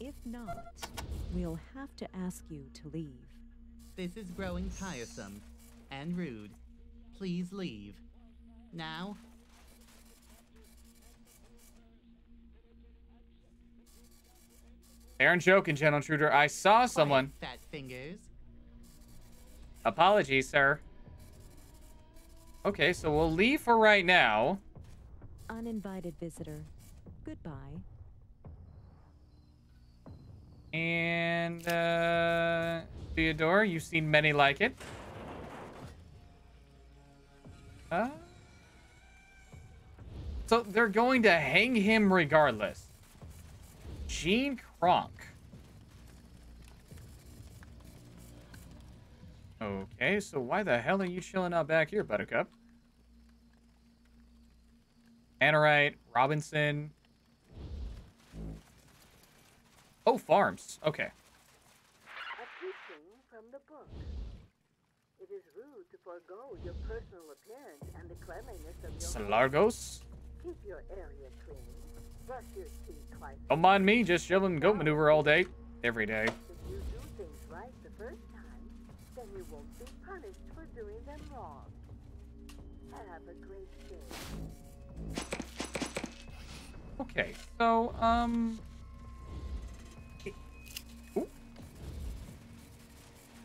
If not, we'll have to ask you to leave. This is growing tiresome and rude. Please leave. Now? Aaron joking, Gentle Intruder. I saw someone. Fat fingers. Apologies, sir. Okay, so we'll leave for right now. Uninvited visitor. Goodbye. And, uh, Theodore, you've seen many like it. Uh, so they're going to hang him regardless. Gene Kronk. Okay, so why the hell are you chilling out back here, Buttercup? Anarite, Robinson. Oh, farms. Okay. A teaching from the book. It is rude to forego your personal appearance and the cleanliness of your home. Salargos. Keep your area clean. Brush your teeth twice. Don't mind me, just chilling goat maneuver all day, every day. If you do things right the first time, then you won't be punished for doing them wrong. Have a great day. Okay, so, um...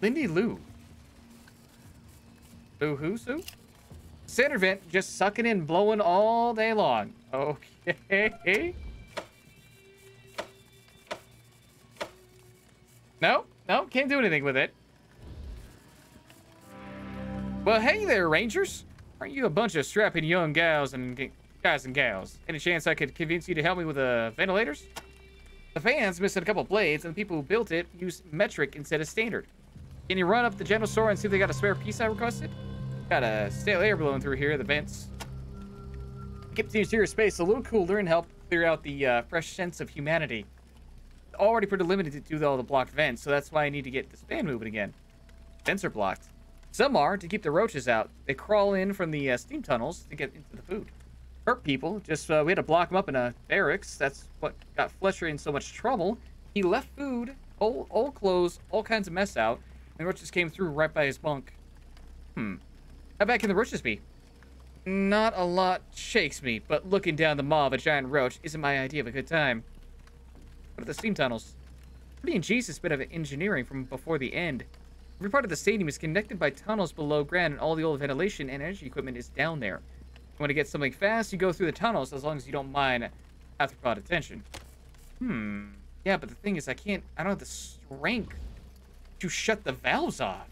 Lindy Lou. Lou who, Sue? Center vent just sucking in, blowing all day long. Okay. No, no, can't do anything with it. Well, hey there, Rangers. Aren't you a bunch of strapping young gals and guys and gals? Any chance I could convince you to help me with the ventilators? The fan's missing a couple blades, and the people who built it used metric instead of standard. Can you run up the general store and see if they got a spare piece I requested? Got a stale air blowing through here, the vents. Keep the interior space a little cooler and help clear out the uh, fresh sense of humanity. Already pretty limited to do all the blocked vents, so that's why I need to get this fan moving again. Vents are blocked. Some are to keep the roaches out. They crawl in from the uh, steam tunnels to get into the food. Hurt people. Just uh, we had to block them up in a barracks. That's what got Fletcher in so much trouble. He left food, old, old clothes, all kinds of mess out, and roaches came through right by his bunk. Hmm. How bad can the roaches be? Not a lot shakes me, but looking down the maw of a giant roach isn't my idea of a good time. What are the steam tunnels? Pretty ingenious bit of engineering from before the end. Every part of the stadium is connected by tunnels below ground, and all the old ventilation and energy equipment is down there. You want to get something fast, you go through the tunnels, as long as you don't mind arthropod attention. Hmm. Yeah, but the thing is, I can't... I don't have the strength to shut the valves off.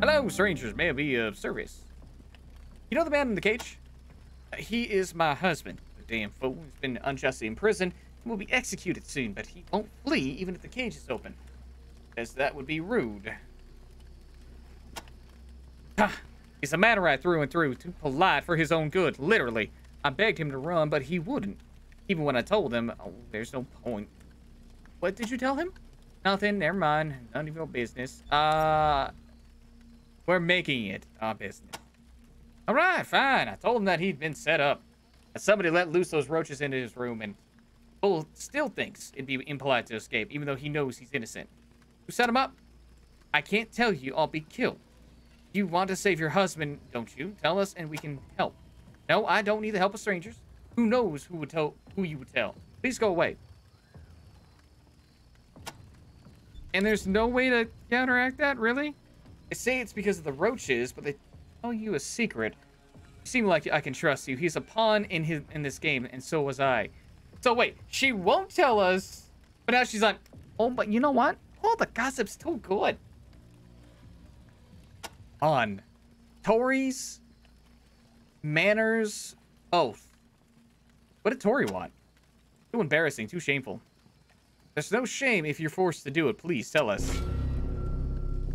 Hello, strangers. May I be of service? You know the man in the cage? He is my husband. The damn fool. He's been unjustly imprisoned and will be executed soon, but he won't flee even if the cage is open. As that would be rude. Ha! He's a Mannerite through and through, too polite for his own good, literally. I begged him to run, but he wouldn't. Even when I told him, oh, there's no point. What did you tell him? Nothing, never mind. None of your business. Uh, we're making it our business. All right, fine. I told him that he'd been set up. Somebody let loose those roaches into his room, and Bull still thinks it'd be impolite to escape, even though he knows he's innocent. Who set him up? I can't tell you. I'll be killed. You want to save your husband, don't you? Tell us, and we can help. No, I don't need the help of strangers. Who knows who would tell who you would tell? Please go away. And there's no way to counteract that, really? They say it's because of the roaches, but they tell you a secret. You seem like I can trust you. He's a pawn in his in this game, and so was I. So wait, she won't tell us, but now she's like, oh, but you know what? Oh, the gossip's too good. On. Tories, manners, oath. What did Tori want? Too embarrassing, too shameful. There's no shame if you're forced to do it. Please tell us.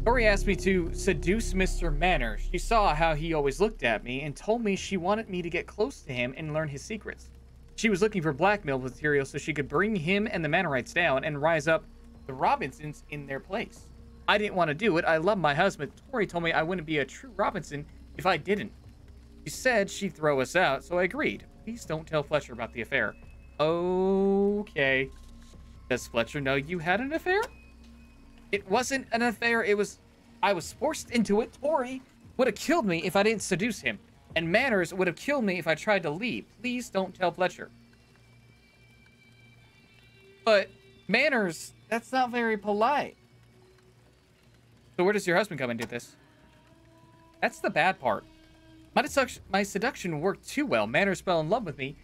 Tori asked me to seduce Mr. Manners. She saw how he always looked at me and told me she wanted me to get close to him and learn his secrets. She was looking for blackmail material so she could bring him and the Mannerites down and rise up the Robinsons in their place. I didn't want to do it. I love my husband. Tori told me I wouldn't be a true Robinson if I didn't. She said she'd throw us out, so I agreed. Please don't tell Fletcher about the affair. Okay. Does Fletcher know you had an affair? It wasn't an affair. It was. I was forced into it. Tori would have killed me if I didn't seduce him. And Manners would have killed me if I tried to leave. Please don't tell Fletcher. But Manners, that's not very polite. So where does your husband come into this? That's the bad part. My seduction, my seduction worked too well. Manners fell in love with me.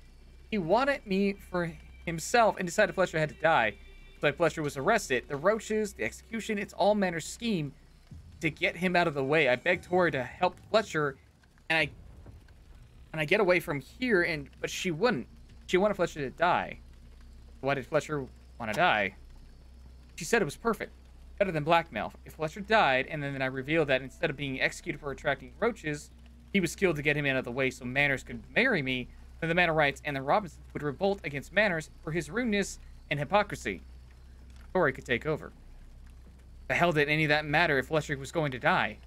He wanted me for himself and decided Fletcher had to die. So Fletcher was arrested. The roaches, the execution, it's all Manners' scheme to get him out of the way. I begged Tori to help Fletcher, and I and I get away from here, and but she wouldn't. She wanted Fletcher to die. Why did Fletcher want to die? She said it was perfect. Better than blackmail. If Fletcher died, and then I revealed that instead of being executed for attracting roaches, he was killed to get him out of the way so Manners could marry me, the Mannerites and the Robinsons would revolt against Manners for his rudeness and hypocrisy. Tori could take over. The hell did any of that matter if Fletcher was going to die?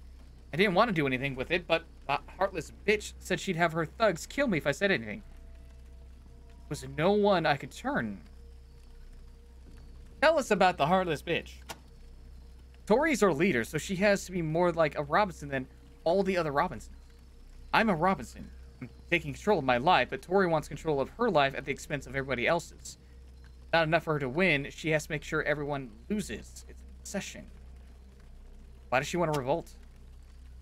I didn't want to do anything with it, but the heartless bitch said she'd have her thugs kill me if I said anything. There was no one I could turn. Tell us about the heartless bitch. Tori's our leader, so she has to be more like a Robinson than all the other Robinsons. I'm a Robinson. Taking control of my life, but Tori wants control of her life at the expense of everybody else's. Not enough for her to win, she has to make sure everyone loses. It's an obsession. Why does she want to revolt?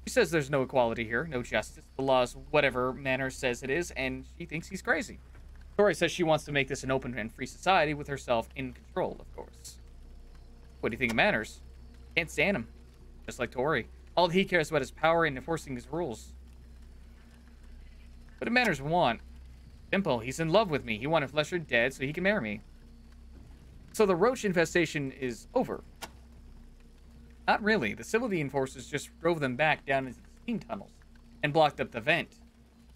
She says there's no equality here, no justice. The law's whatever manner says it is, and she thinks he's crazy. Tori says she wants to make this an open and free society with herself in control, of course. What do you think of Manners? Can't stand him. Just like Tori. All he cares about is power and enforcing his rules. What do Manners want? Simple. He's in love with me. He wanted Fletcher dead so he can marry me. So the roach infestation is over. Not really. The civilian forces just drove them back down into the steam tunnels and blocked up the vent.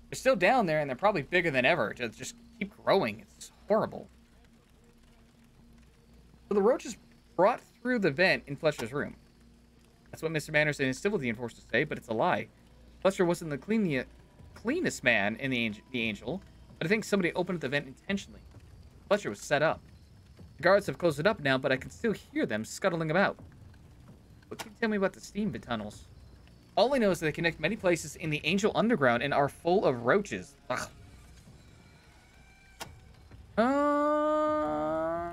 They're still down there and they're probably bigger than ever to just keep growing. It's horrible. So the roaches brought through the vent in Fletcher's room. That's what Mr. Manners and his civilian forces say, but it's a lie. Fletcher wasn't the cleanest, cleanest man in the angel, the angel, but I think somebody opened the vent intentionally. Fletcher was set up. The guards have closed it up now, but I can still hear them scuttling about. What can you tell me about the steam tunnels? All I know is that they connect many places in the Angel Underground and are full of roaches. Ugh. Uh,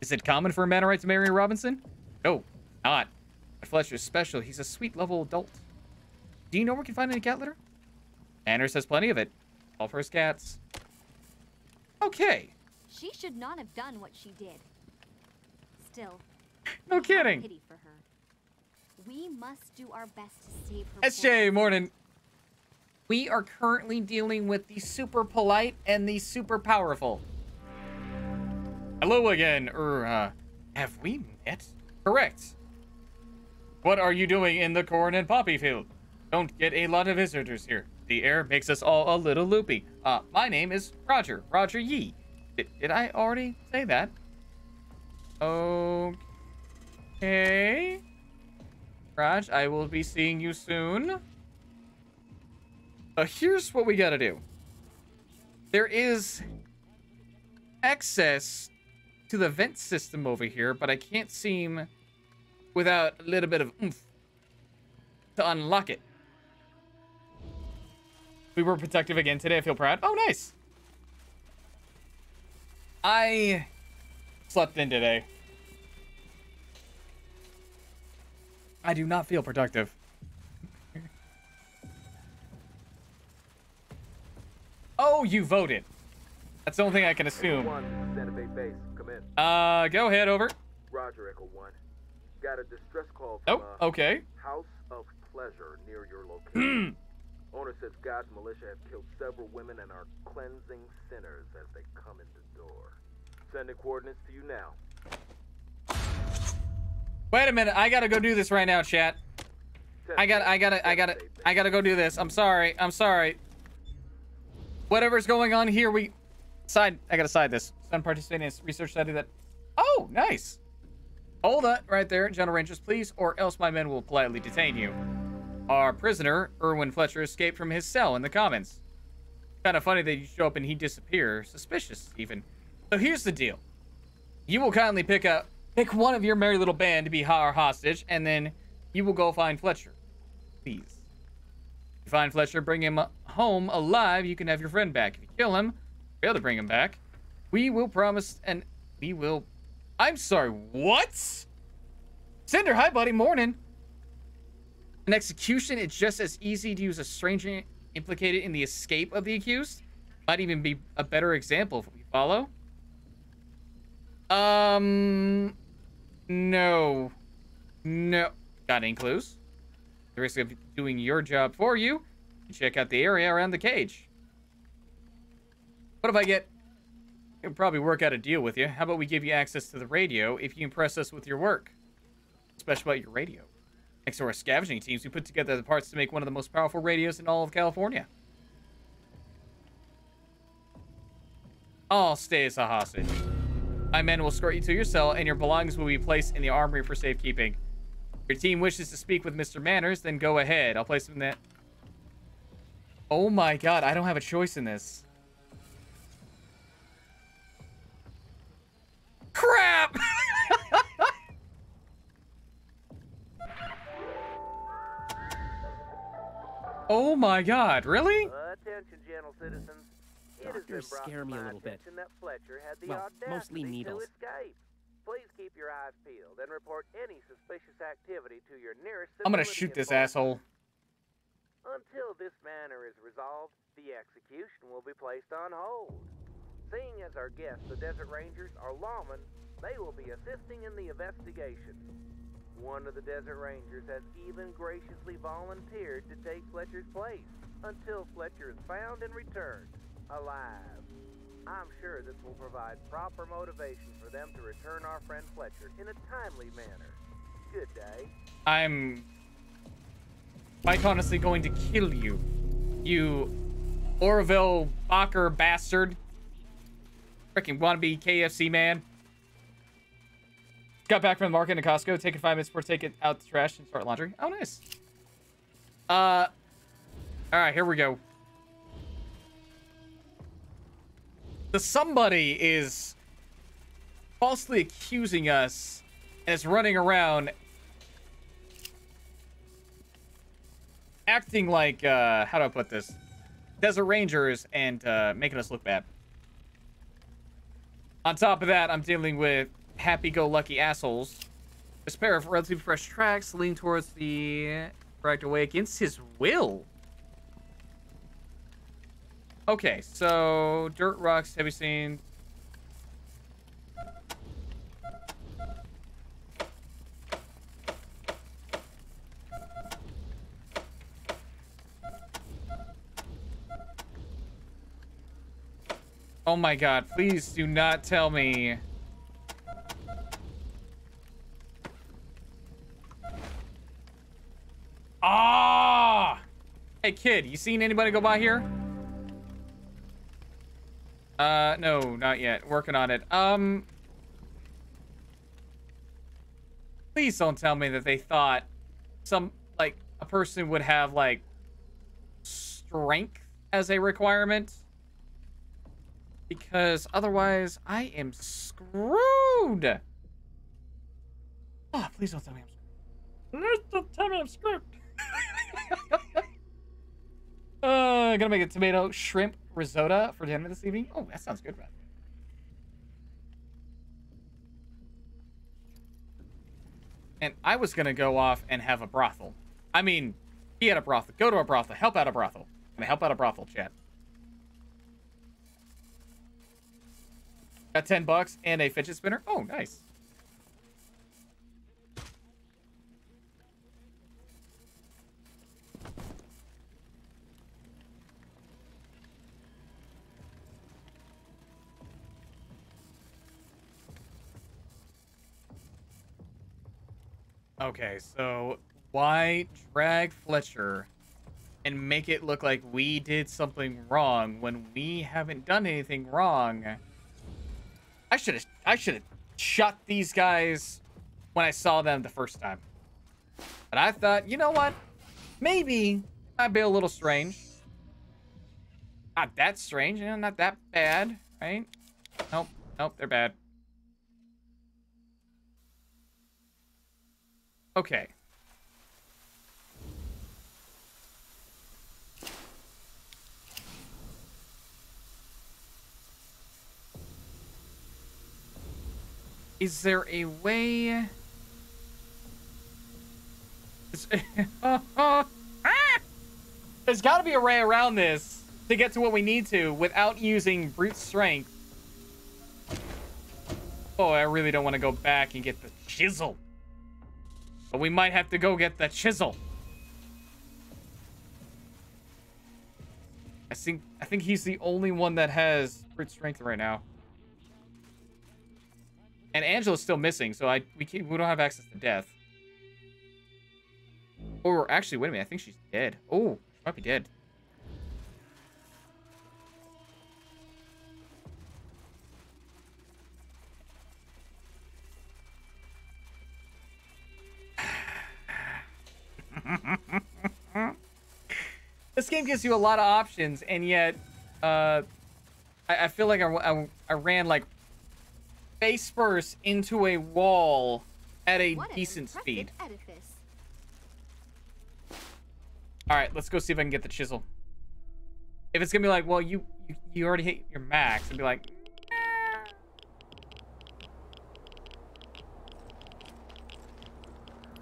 is it common for a Mannerite to marry Robinson? No, not. But Fletcher's special. He's a sweet, level adult. Do you know where we can find any cat litter? Manners has plenty of it. All for his cats. Okay. She should not have done what she did. Still, No kidding. Pity for her. We must do our best to save her. SJ, morning. We are currently dealing with the super polite and the super powerful. Hello again. Er, uh, have we met? Correct. What are you doing in the corn and poppy field? Don't get a lot of visitors here. The air makes us all a little loopy. Uh, my name is Roger. Roger Yee. Did, did I already say that? Okay. Raj, I will be seeing you soon. Uh, here's what we gotta do. There is access to the vent system over here, but I can't seem without a little bit of oomph to unlock it. We were protective again today. I feel proud. Oh, nice. I slept in today. I do not feel productive. oh, you voted. That's the only thing I can assume. One, Santa Fe base, come in. Uh, go ahead, over. Roger, Echo One. Got a distress call from Oh, uh, okay. House of Pleasure near your location. Owner says God's militia have killed several women and are cleansing sinners as they come in the door. Sending coordinates to you now. Wait a minute. I gotta go do this right now, chat. I got, I gotta, I gotta, I gotta go do this. I'm sorry. I'm sorry. Whatever's going on here, we side. I gotta side this. Son participating in research study that. Oh, nice. Hold on, right there, General Rangers, please, or else my men will politely detain you. Our prisoner, Erwin Fletcher, escaped from his cell in the Commons. Kind of funny that you show up and he disappears. Suspicious, even. So here's the deal. You will kindly pick up pick one of your merry little band to be our hostage, and then you will go find Fletcher. Please. If you find Fletcher, bring him home alive, you can have your friend back. If you kill him, fail to bring him back, we will promise and we will I'm sorry, what? Cinder, hi buddy, morning. An execution, it's just as easy to use a stranger implicated in the escape of the accused. Might even be a better example if we follow. Um, no. No. Got any clues? The risk of doing your job for you, check out the area around the cage. What if I get... I can probably work out a deal with you. How about we give you access to the radio if you impress us with your work? Especially about your radio. Next to our scavenging teams, we put together the parts to make one of the most powerful radios in all of California. I'll stay as a hostage. My men will escort you to your cell, and your belongings will be placed in the armory for safekeeping. If your team wishes to speak with Mr. Manners, then go ahead. I'll place them in that. Oh my god, I don't have a choice in this. Crap! oh my god, really? Attention, gentle citizens. It has been Doctors scare me a little bit. That Fletcher had the Well, mostly needles. Please keep your eyes peeled and report any suspicious activity to your nearest. I'm gonna shoot this enforcement. asshole. Until this matter is resolved, the execution will be placed on hold. Seeing as our guests, the Desert Rangers, are lawmen, they will be assisting in the investigation. One of the Desert Rangers has even graciously volunteered to take Fletcher's place until Fletcher is found and returned alive. I'm sure this will provide proper motivation for them to return our friend Fletcher in a timely manner. Good day. I'm quite honestly going to kill you. You Orville Bacher bastard. Freaking wannabe KFC man. Got back from the market in Costco, taking five minutes before taking out the trash and start laundry. Oh, nice. Uh, all right, here we go. The somebody is falsely accusing us and running around acting like, uh, how do I put this? Desert Rangers and uh, making us look bad. On top of that, I'm dealing with happy-go-lucky assholes. This pair of relatively fresh tracks lean towards the correct way against his will. Okay, so dirt rocks, heavy seen. Oh my god, please do not tell me. Hey kid, you seen anybody go by here? Uh, no, not yet. Working on it. Um, please don't tell me that they thought some, like, a person would have, like, strength as a requirement. Because otherwise, I am screwed. Oh, please don't tell me I'm screwed. Please don't tell me I'm screwed. uh, gonna make a tomato shrimp risotto for dinner this evening. Oh, that sounds good, man. And I was gonna go off and have a brothel. I mean, be at a brothel. Go to a brothel. Help out a brothel. Gonna help out a brothel, chat. Got 10 bucks and a fidget spinner. Oh, nice. Okay, so why drag Fletcher and make it look like we did something wrong when we haven't done anything wrong? I should have I should have shot these guys when I saw them the first time. But I thought, you know what? Maybe might be a little strange. Not that strange, you know, not that bad, right? Nope, nope, they're bad. Okay. Is there a way? Ah! There's got to be a way around this to get to what we need to without using brute strength. Oh, I really don't want to go back and get the chisel. But we might have to go get the chisel. I think I think he's the only one that has brute strength right now. And Angela's still missing, so I we can, we don't have access to death. Or actually, wait a minute, I think she's dead. Oh, she might be dead. this game gives you a lot of options, and yet, uh, I, I feel like I, I, I ran like face first into a wall at a What decent speed. Edifice. All right, let's go see if I can get the chisel. If it's gonna be like, well, you you, you already hit your max, and be like,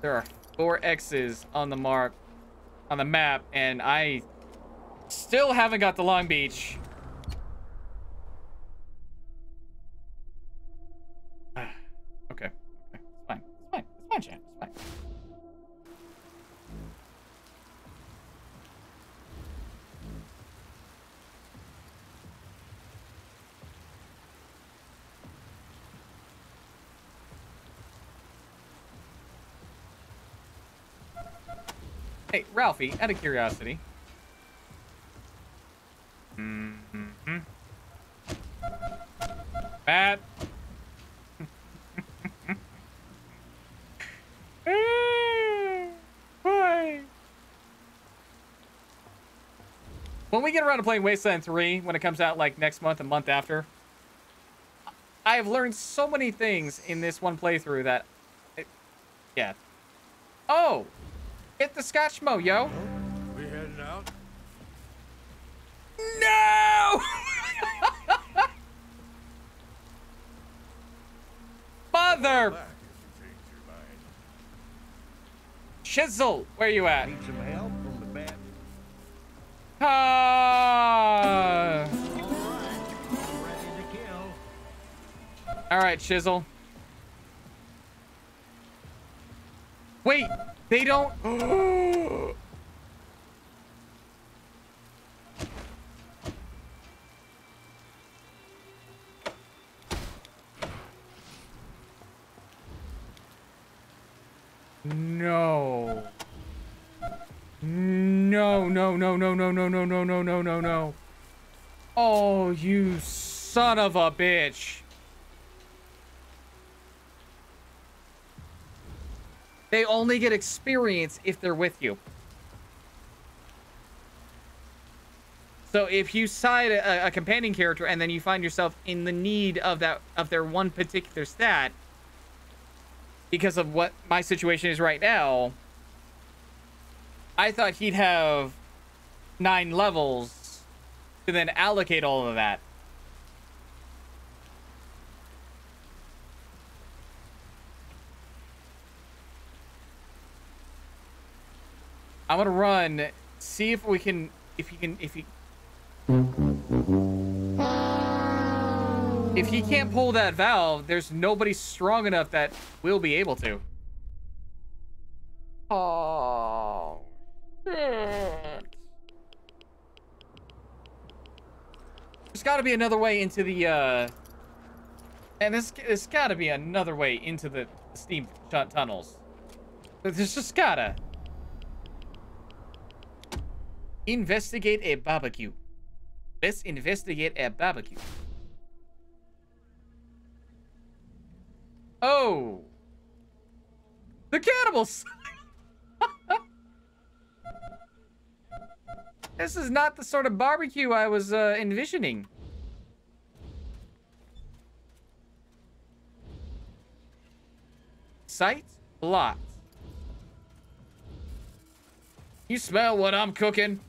there are four X's on the mark on the map, and I still haven't got the Long Beach. Ralphie, out of curiosity. Mm-hmm. Matt. Why? When we get around to playing Wasteland 3, when it comes out like next month, a month after, I have learned so many things in this one playthrough that, it, yeah. Oh, Hit the scotch mo, yo. Oh, we headed out? No! Mother! Chisel, where you at? Need some help from the. Uh... All right, Chisel. Wait, they don't. No. No, no, no, no, no, no, no, no, no, no, no, no. Oh, you son of a bitch. They only get experience if they're with you. So if you side a, a companion character and then you find yourself in the need of that of their one particular stat because of what my situation is right now, I thought he'd have nine levels to then allocate all of that. I'm gonna run, see if we can, if he can, if he, if he can't pull that valve, there's nobody strong enough that will be able to. Oh. There's got to be another way into the, uh, and this, there's got to be another way into the steam tu- tunnels. There's just gotta. Investigate a barbecue. Let's investigate a barbecue. Oh. The cannibals. this is not the sort of barbecue I was uh, envisioning. Site blocked. You smell what I'm cooking?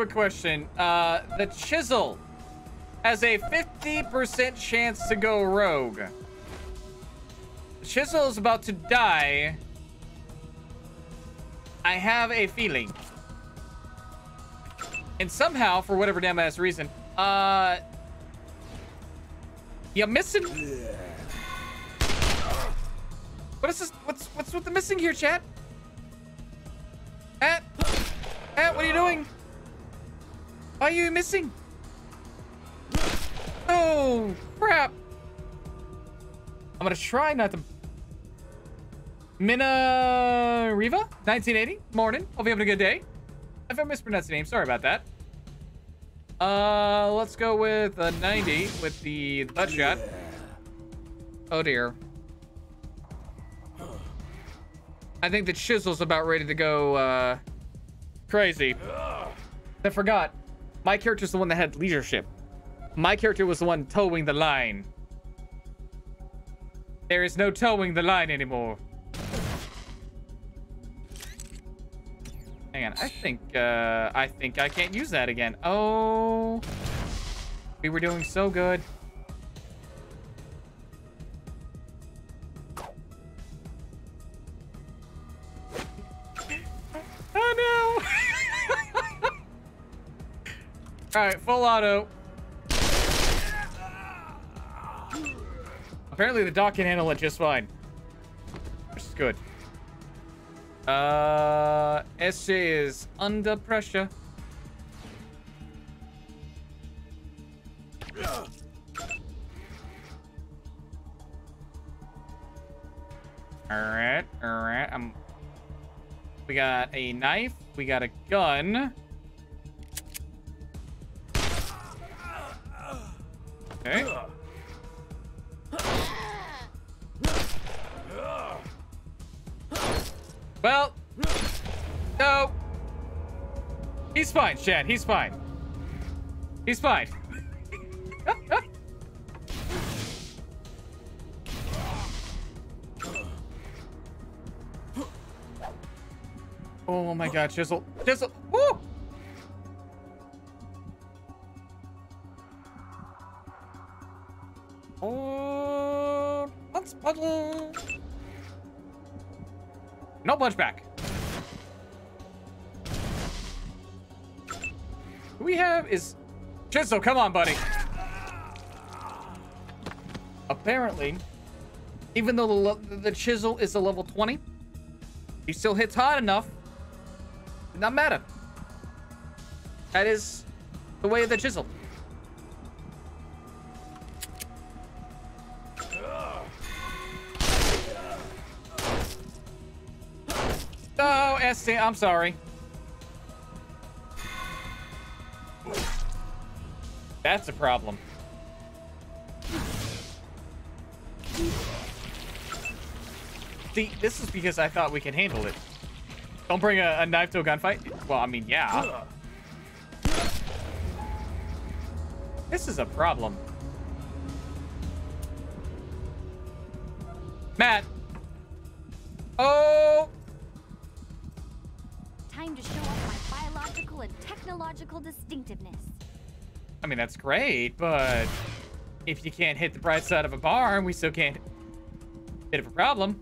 Quick question. Uh, the chisel has a 50% chance to go rogue. The chisel is about to die. I have a feeling. And somehow, for whatever damn ass reason, uh, you're missing. What is this? What's what's with the missing here, chat? Pat, Pat, what are you doing? Are you missing? Oh crap! I'm gonna try not to. Mina Riva, 1980. Morning. Hope you're having a good day. If I mispronounced the name, sorry about that. Uh, let's go with a 90 with the butt shot. Oh dear. I think the chisel's about ready to go uh, crazy. I forgot. My character's the one that had leadership. My character was the one towing the line. There is no towing the line anymore. Hang on, I think, uh, I think I can't use that again. Oh, we were doing so good. All right, full auto. Apparently the dock can handle it just fine. Which is good. Uh, SJ is under pressure. All right, all right. I'm. We got a knife. We got a gun. Chad. He's fine. He's fine. oh my god, Chisel. Chisel. Woo! Oh, let's. No punch back. Who we have is Chisel. Come on, buddy. Apparently, even though the, the chisel is a level 20, he still hits hard enough. Did not matter. That is the way of the chisel. Oh, SC, I'm sorry. That's a problem. See, this is because I thought we could handle it. Don't bring a, a knife to a gunfight? Well, I mean, yeah. This is a problem. Matt. That's great, but if you can't hit the bright side of a barn, we still can't. Bit of a problem.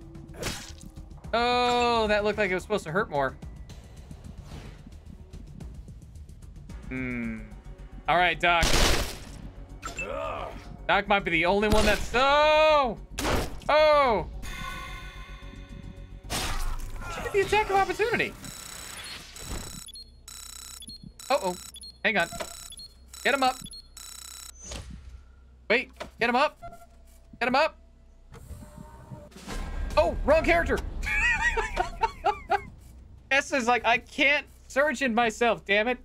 Oh, that looked like it was supposed to hurt more. Hmm. All right, Doc. Doc might be the only one that's. Oh! Oh! She get the attack of opportunity. Uh-oh. Hang on. Get him up. Wait. Get him up. Get him up. Oh, wrong character. S is like, I can't in myself, damn it.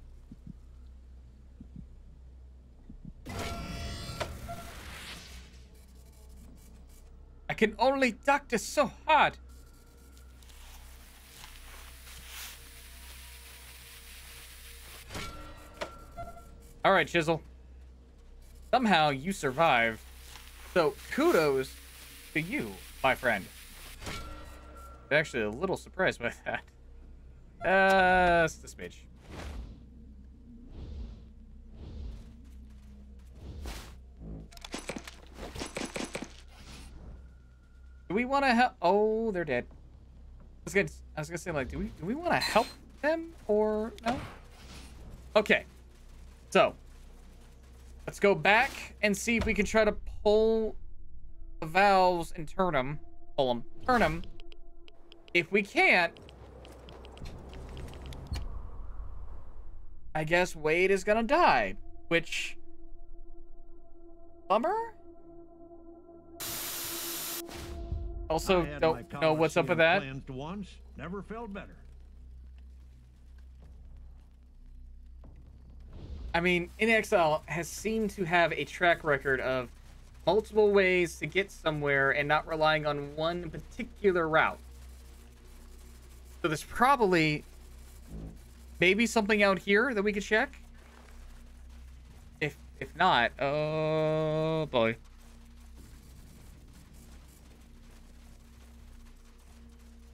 I can only doctor so hard. All right, Chisel. Somehow you survived. So kudos to you, my friend. I'm actually a little surprised by that. Uh, it's the smidge. Do we want to help? Oh, they're dead. I was gonna, I was gonna say like, do we do we want to help them or no? Okay, so let's go back and see if we can try to pull the valves and turn them, pull them, turn them. If we can't, I guess Wade is gonna die, which bummer. Also, I had my don't know what's up with that. Once, never felt better. I mean, inXile has seemed to have a track record of multiple ways to get somewhere and not relying on one particular route. So there's probably maybe something out here that we could check. If if not, oh boy.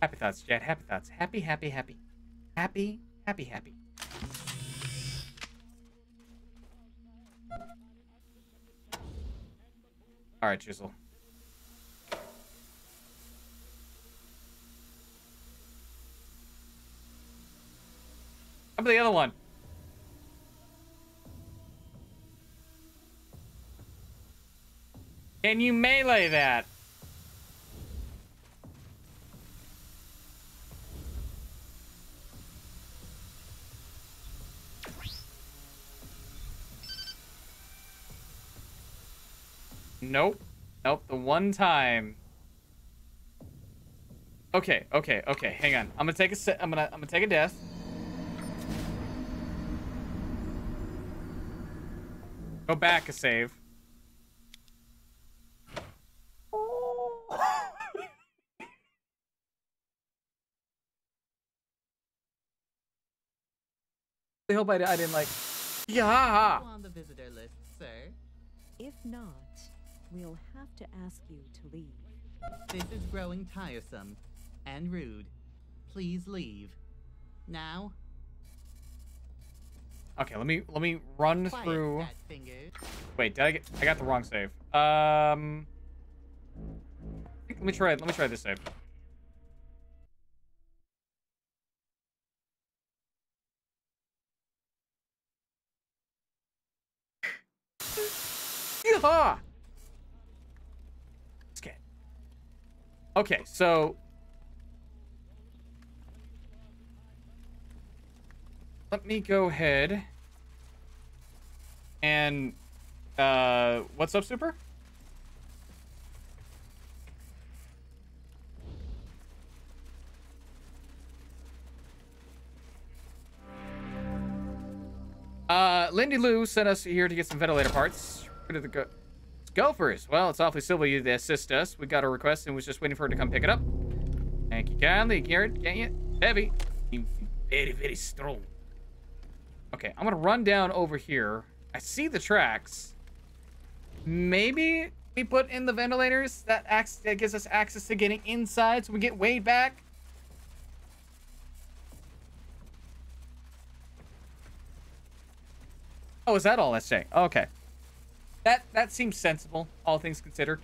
Happy thoughts, Jet. Happy thoughts. Happy, happy, happy. Happy, happy, happy. All right, Chisel. How about the other one? Can you melee that? Nope. Nope, the one time. Okay, okay, okay. Hang on. I'm gonna take a se I'm gonna I'm gonna take a death. Go back a save. I hope I, I didn't like. Yeah. On the visitor list, sir. If not, we'll have to ask you to leave. This is growing tiresome and rude. Please leave. Now, Okay, let me let me run quiet, through. Wait, did I get? I got the wrong save. Um, let me try. Let me try this save. Yeehaw! Okay, so let me go ahead and uh what's up super? Uh lindy lou sent us here to get some ventilator parts. Where did the go gophers well it's awfully civil of you to assist us we got a request and was just waiting for her to come pick it up thank you kindly garrett can't you heavy very very strong Okay, I'm gonna run down over here. I see the tracks. Maybe we put in the ventilators that acts that gives us access to getting inside so we get Wade back. Oh, is that all saying? Okay. That that seems sensible, all things considered.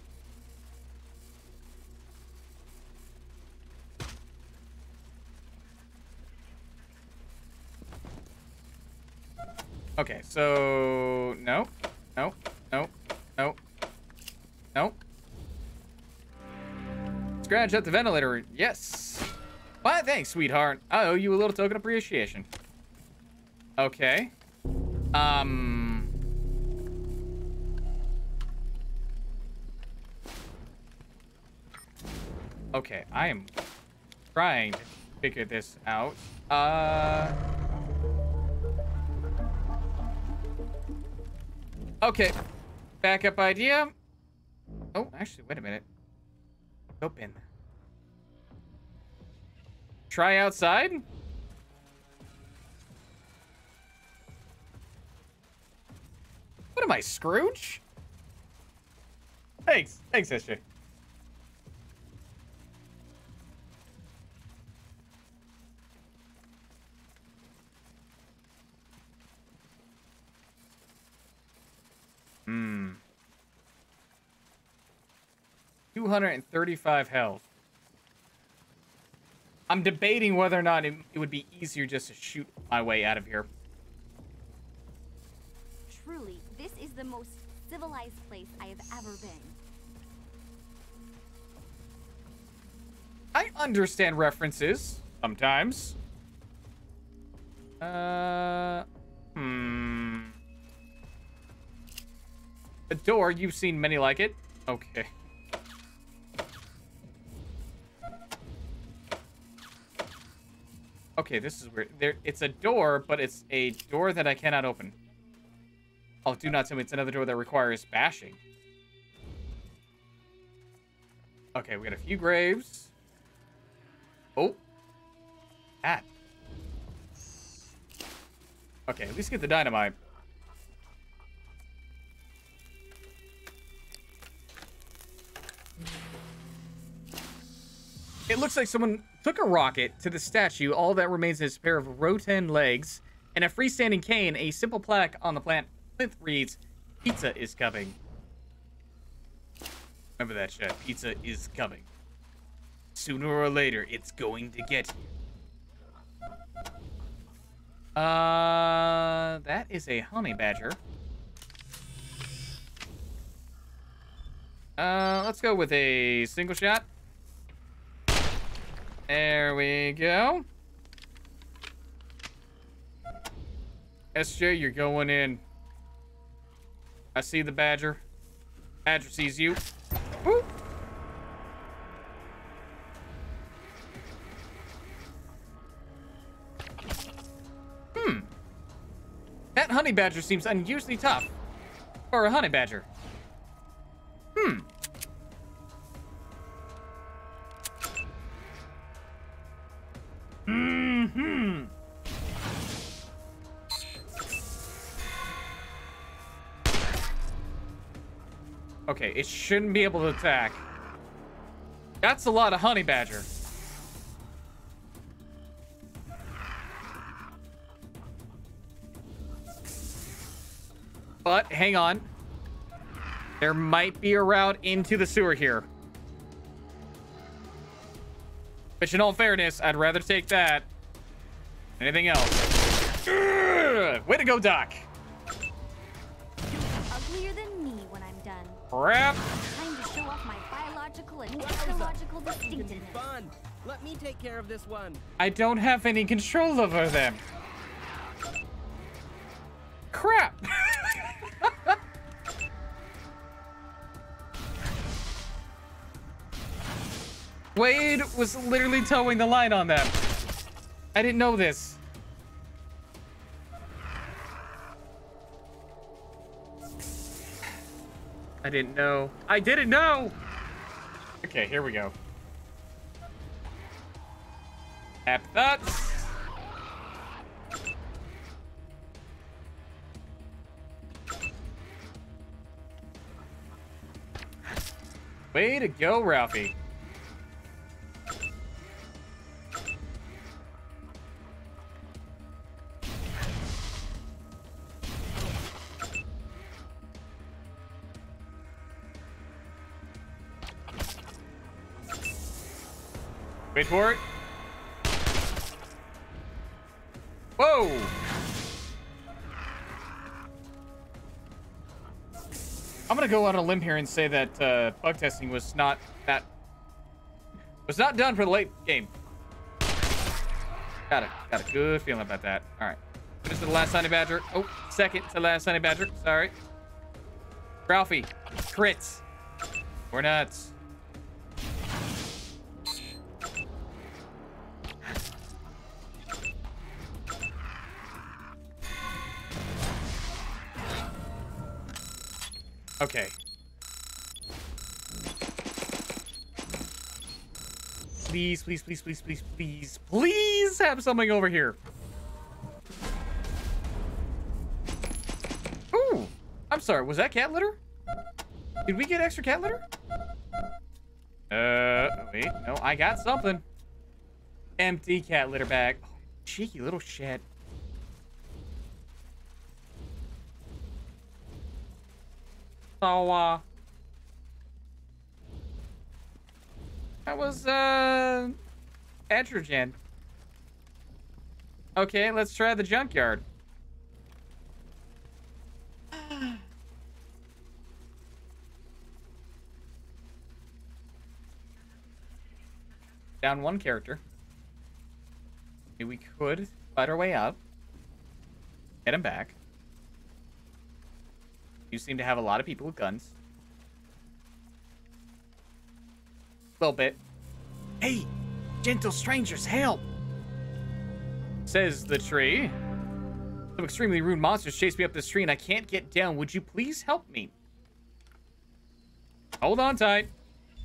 Okay, so no, no, no, no, no. Scratch at the ventilator. Yes. Why, thanks, sweetheart. I owe you a little token of appreciation. Okay. Um. Okay, I am trying to figure this out. Uh. Okay. Backup idea. Oh, actually, wait a minute. Open. Try outside? What am I, Scrooge? Thanks. Thanks, SJ. Hmm. 235 health. I'm debating whether or not it, it would be easier just to shoot my way out of here. Truly, this is the most civilized place I have ever been. I understand references sometimes. Uh, hmm. A door, you've seen many like it. Okay. Okay, this is weird. There, it's a door, but it's a door that I cannot open. Oh, do not tell me it's another door that requires bashing. Okay, we got a few graves. Oh. That. Okay, at least get the dynamite. It looks like someone took a rocket to the statue. All that remains is a pair of Roten legs and a freestanding cane. A simple plaque on the plant plinth reads, Pizza is coming. Remember that, Chef. Pizza is coming. Sooner or later, it's going to get you. Uh, that is a honey badger. Uh, let's go with a single shot. There we go. SJ, you're going in. I see the badger. Badger sees you. Woo! Hmm. That honey badger seems unusually tough. For a honey badger. Hmm. Hmm. Okay, it shouldn't be able to attack. That's a lot of honey badger. But hang on. There might be a route into the sewer here. Which in all fairness, I'd rather take that than anything else. Ugh! Way to go, Doc. Uglier than me when I'm done. Crap. Time to show off my biological and technological distinctiveness. Fun. Let me take care of this one. I don't have any control over them. Crap. Wade was literally toeing the line on them. I didn't know this. I didn't know. I didn't know! Okay, here we go. Tap that. Way to go, Ralphie. Wait for it. Whoa! I'm gonna go on a limb here and say that uh, bug testing was not that was not done for the late game. Got a got a good feeling about that. All right, this is the last honey badger. Oh, second to last honey badger. Sorry, Ralphie, crits. We're nuts. Okay. Please, please, please, please, please, please, please have something over here. Ooh. I'm sorry, was that cat litter? Did we get extra cat litter? Uh, wait, no, I got something. Empty cat litter bag. Oh, cheeky little shit. So, uh... That was, uh... Estrogen. Okay, let's try the junkyard. Down one character. Maybe we could fight our way out. Get him back. You seem to have a lot of people with guns. A little bit. Hey, gentle strangers, help! Says the tree. Some extremely rude monsters chase me up this tree and I can't get down. Would you please help me? Hold on tight.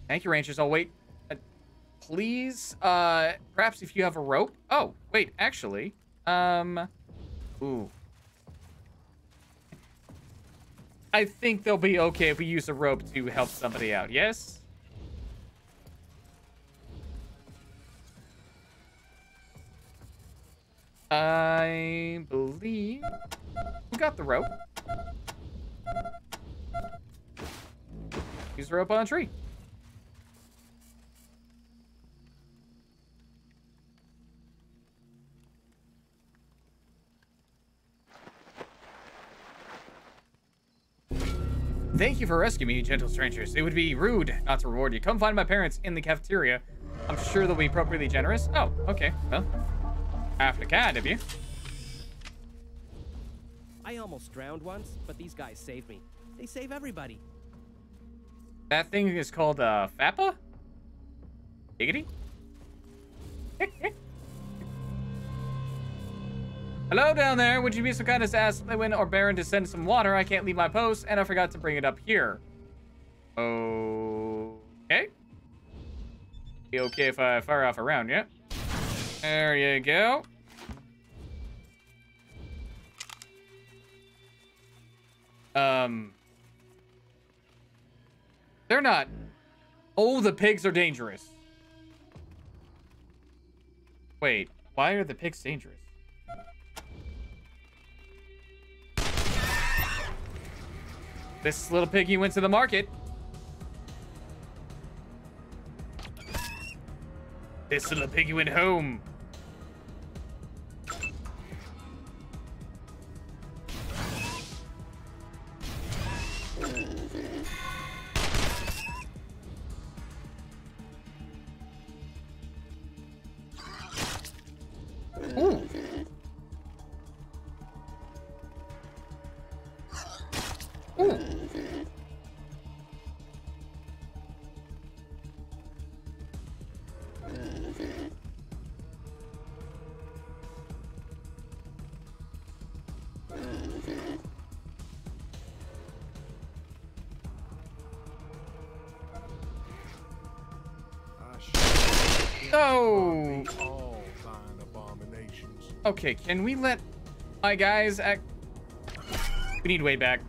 Thank you, Rangers. I'll wait. Uh, please, uh, perhaps if you have a rope. Oh, wait, actually. Um, ooh. I think they'll be okay if we use a rope to help somebody out, yes? I believe we got the rope. Use the rope on a tree. Thank you for rescuing me, gentle strangers. It would be rude not to reward you. Come find my parents in the cafeteria. I'm sure they'll be appropriately generous. Oh, okay. Well, half the kind of you. I almost drowned once, but these guys saved me. They save everybody. That thing is called uh, FAPA? Diggity? Hello down there. Would you be so kind as to ask Lewin or Baron to send some water? I can't leave my post, and I forgot to bring it up here. Okay. Be okay if I fire off around, yeah? There you go. Um... They're not... Oh, the pigs are dangerous. Wait, why are the pigs dangerous? This little piggy went to the market. This little piggy went home. Oh. Okay, can we let my guys act? We need way back.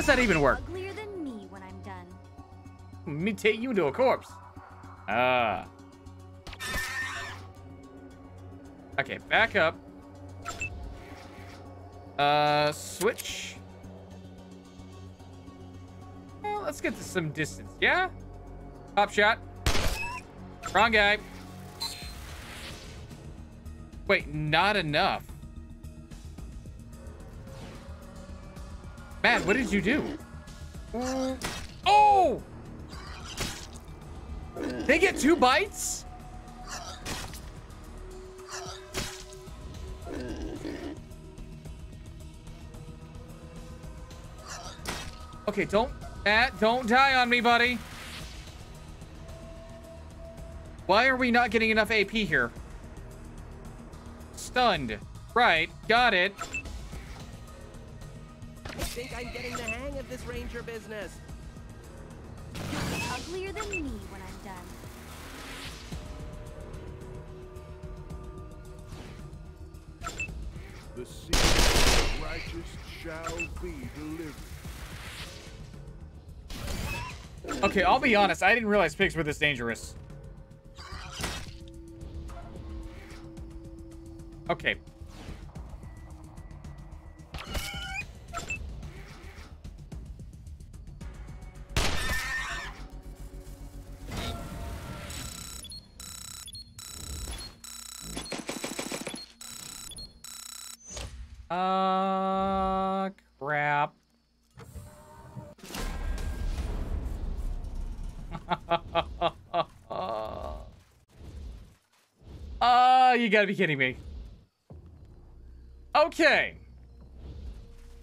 Does that even work? Uglier than me when I'm done. Mutate you into a corpse. Ah. Okay, back up. Uh, switch. Well, let's get to some distance, yeah? Pop shot. Wrong guy. Wait, not enough. Man, what did you do? Mm. Oh! They get two bites? Okay, don't, Matt, don't die on me, buddy. Why are we not getting enough AP here? Stunned. Right, got it. I think I'm getting the hang of this ranger business. Uglier than me when I'm done. The sea righteous shall be delivered. Okay, I'll be honest. I didn't realize pigs were this dangerous. Okay. Gotta be kidding me. Okay.